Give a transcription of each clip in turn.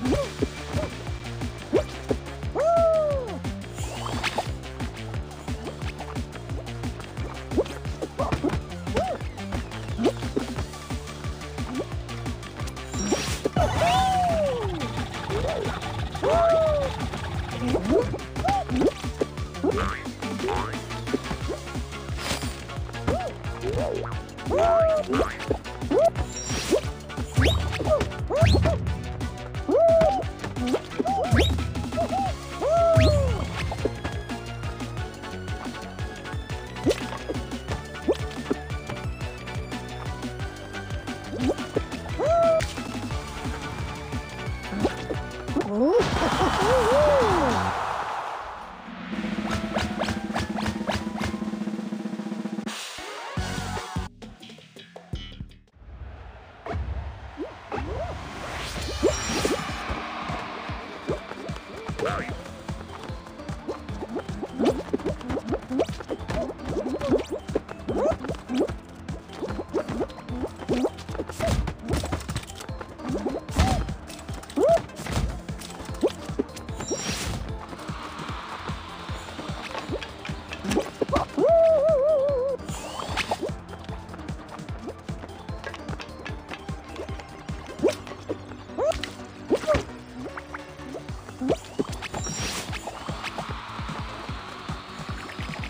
Woo! Wow.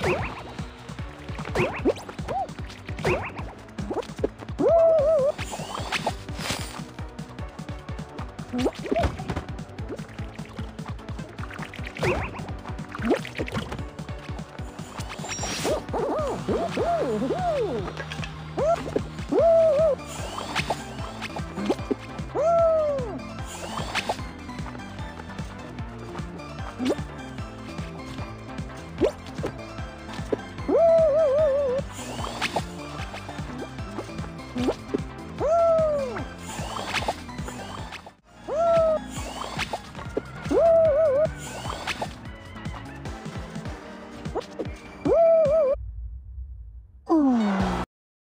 Woo! Woo!